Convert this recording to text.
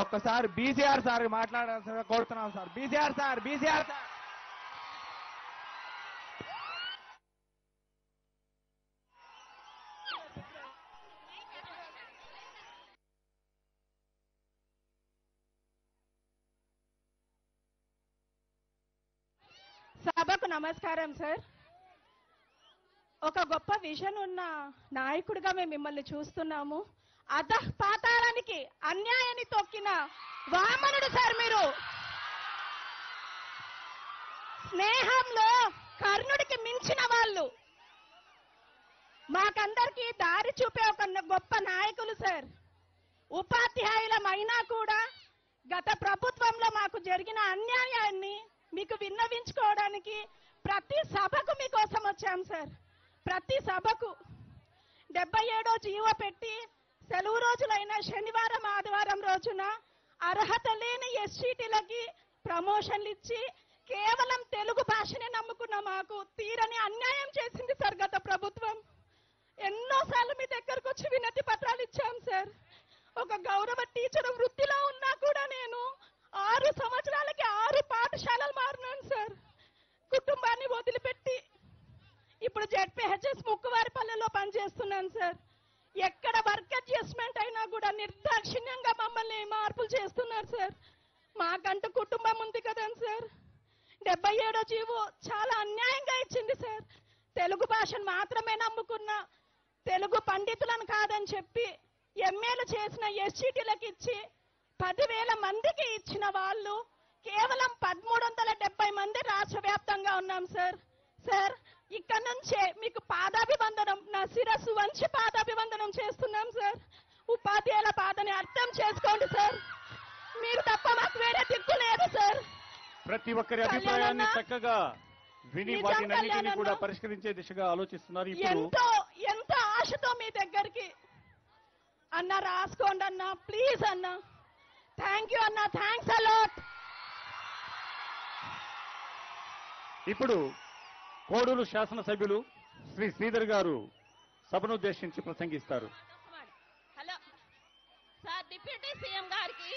ఒక్కసారి BCR sir మాట్లాడాల్సిందిగా కోరుతున్నాం sir. BCR sir BCR sir. సభకు నమస్కారం సార్. ఒక గొప్ప విజన్ ఉన్న నాయకుడిగా మేము మిమ్మల్ని చూస్తున్నాము. అధ పాతాళానికి అన్యాయాన్ని తొక్కిన వామనుడు సార్ మీరు. స్నేహంలో కర్ణుడికి మించిన వాళ్ళు. మాకందరికీ దారి చూపే ఒక గొప్ప నాయకులు సార్. ఉపాధ్యాయులమైనా కూడా గత ప్రభుత్వంలో మాకు జరిగిన అన్యాయాన్ని మీకు విన్నవించుకోవడానికి ప్రతి సభకు మీకోసం వచ్చాం సార్. ప్రతి సభకు డెబ్బై ఏడో జీవో పెట్టి సెలవు రోజులైన శనివారం ఆదివారం రోజున అర్హత లేని ఎస్సీటీలకి ప్రమోషన్లు ఇచ్చి కేవలం తెలుగు భాషనే నమ్ముకున్న మాకు తీరని అన్యాయం చేసింది సార్ గత ప్రభుత్వం. ఎన్నోసార్లు మీ దగ్గరకు వచ్చి వినతి పత్రాలు ఇచ్చాం సార్. ఒక గౌరవ టీచర్ వృత్తిలో ఉన్నా కూడా నేను ఆరు సంవత్సరాలకి ఆరు పాఠశాలలు మారినాను సార్. కుటుంబాన్ని వదిలిపెట్టి ఇప్పుడు జెడ్పీహెచ్ఎస్ ముక్కువారిపల్లెలో పనిచేస్తున్నాను సార్. ఎక్కడ వర్క్ అడ్జస్ట్మెంట్ అయినా కూడా నిర్దాక్షిణ్యంగా మమ్మల్ని మార్పులు చేస్తున్నారు సార్. మాకంటూ కుటుంబం ఉంది కదా సార్. డెబ్బై ఏడో జీవో చాలా అన్యాయంగా ఇచ్చింది సార్. తెలుగు భాషను మాత్రమే నమ్ముకున్న తెలుగు పండితులను కాదని చెప్పి ఎంఏలు చేసిన ఎస్సీటీలకు ఇచ్చి పదివేల మందికి ఇచ్చిన వాళ్ళు కేవలం పదమూడు వందల డెబ్బై మంది రాష్ట్ర వ్యాప్తంగా ఉన్నాం సార్. సార్ ఇక్కడ నుంచే మీకు పాదాభి ప్రతి ఒక్కరి అభిప్రాయాన్ని చక్కగా విని కళ్యాణ్ కూడా. పరిష్కరించే దిశగా ఆలోచిస్తున్నారు. ఇప్పుడు ఎంతో ఎంతో ఆశతో మీ దగ్గరికి అన్న రాసుకోండి అన్న ప్లీజ్ అన్న. థ్యాంక్ యూ అన్న థ్యాంక్స్ అలాట్ ఇప్పుడు కోడూరు శాసనసభ్యులు శ్రీ శ్రీధర్ గారు సభను ఉద్దేశించి ప్రసంగిస్తారు. హలో. సార్ డిప్యూటీ సీఎం గారికి